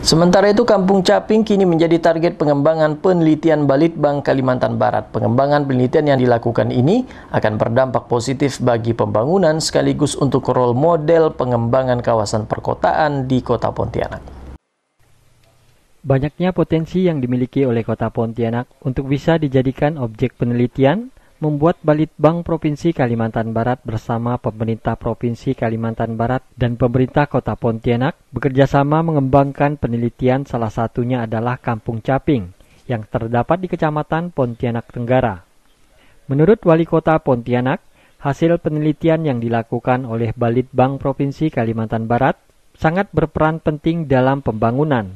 Sementara itu, Kampung Caping kini menjadi target pengembangan penelitian Balitbang Kalimantan Barat. Pengembangan penelitian yang dilakukan ini akan berdampak positif bagi pembangunan sekaligus untuk role model pengembangan kawasan perkotaan di Kota Pontianak. Banyaknya potensi yang dimiliki oleh Kota Pontianak untuk bisa dijadikan objek penelitian membuat Balitbang Provinsi Kalimantan Barat bersama pemerintah Provinsi Kalimantan Barat dan pemerintah Kota Pontianak bekerjasama mengembangkan penelitian salah satunya adalah Kampung Caping yang terdapat di Kecamatan Pontianak Tenggara. Menurut Wali Kota Pontianak, hasil penelitian yang dilakukan oleh Balitbang Provinsi Kalimantan Barat sangat berperan penting dalam pembangunan.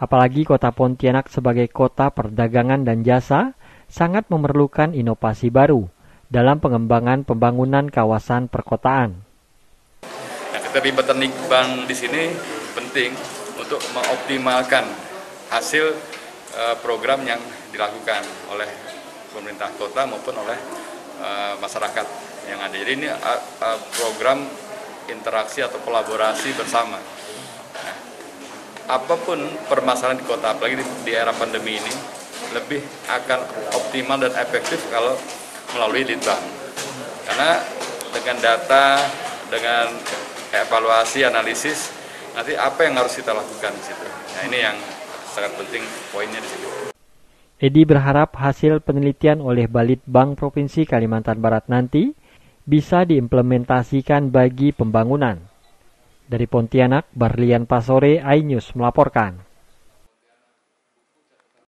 Apalagi kota Pontianak sebagai kota perdagangan dan jasa sangat memerlukan inovasi baru dalam pengembangan pembangunan kawasan perkotaan. Nah, keterlibatan bank di sini penting untuk mengoptimalkan hasil uh, program yang dilakukan oleh pemerintah kota maupun oleh uh, masyarakat yang ada. Jadi ini uh, uh, program interaksi atau kolaborasi bersama. Nah, apa pun permasalahan di kota, apalagi di, di era pandemi ini, lebih akan optimal dan efektif kalau melalui litbang. Karena dengan data, dengan evaluasi, analisis, nanti apa yang harus kita lakukan di situ. Nah ini yang sangat penting poinnya di situ. Edi berharap hasil penelitian oleh Balitbang Provinsi Kalimantan Barat nanti bisa diimplementasikan bagi pembangunan. Dari Pontianak, Barlian Pasore, iNews melaporkan.